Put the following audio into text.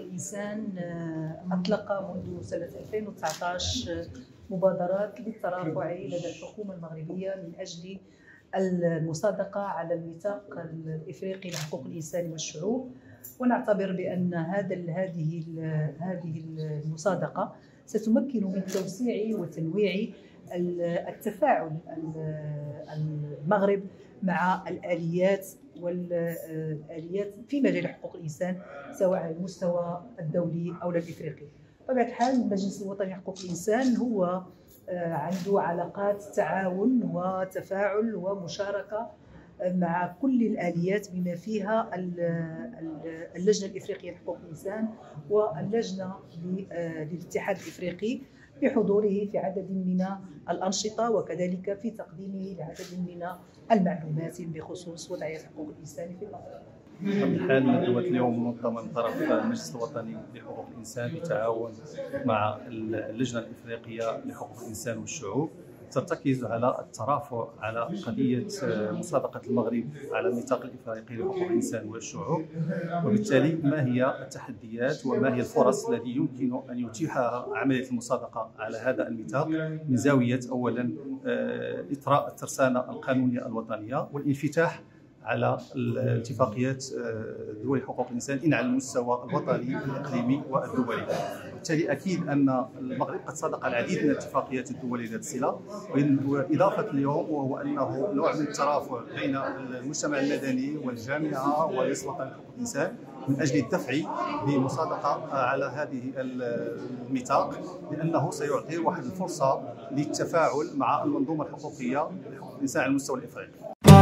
الإنسان آه، أطلق منذ سنة 2019 مبادرات للترافع لدى الحكومة المغربية من أجل المصادقة على الميثاق الإفريقي لحقوق الإنسان والشعوب. ونعتبر بأن هذا هذه هذه المصادقة ستمكن من توسيع وتنويع التفاعل المغرب مع الآليات والآليات في مجال حقوق الإنسان سواء على المستوى الدولي أو الإفريقي. بطبيعة الحال المجلس الوطني لحقوق الإنسان هو آه، عنده علاقات تعاون وتفاعل ومشاركة مع كل الآليات بما فيها اللجنة الإفريقية لحقوق الإنسان واللجنة آه، للاتحاد الإفريقي. بحضوره في عدد من الأنشطة وكذلك في تقديمه لعدد من المعلومات بخصوص وضعية حقوق الإنسان في المغرب بطبيعه الحال ندوة اليوم منظمة من طرف المجلس الوطني لحقوق الإنسان بالتعاون مع اللجنة الإفريقية لحقوق الإنسان والشعوب. ترتكز على الترافع على قضية مسابقة المغرب على الميثاق الإفريقي لحقوق الإنسان والشعوب. وبالتالي ما هي التحديات وما هي الفرص التي يمكن أن يتيحها عملية المسابقة على هذا الميثاق من زاوية أولا آه، إطراء الترسانة القانونية الوطنية والانفتاح على الاتفاقيات دول حقوق الإنسان إن على المستوى الوطني الإقليمي والدولي. وبالتالي أكيد أن المغرب قد صادق العديد من الاتفاقيات الدولية ذات الصله واضافه اليوم وهو أنه نوع من الترافع بين المجتمع المدني والجامعة الوطني لحقوق الإنسان من أجل الدفع بمصادقة على هذه الميثاق لأنه سيعطي واحد الفرصة للتفاعل مع المنظومة الحقوقية لحقوق الإنسان على المستوى الإفريقي.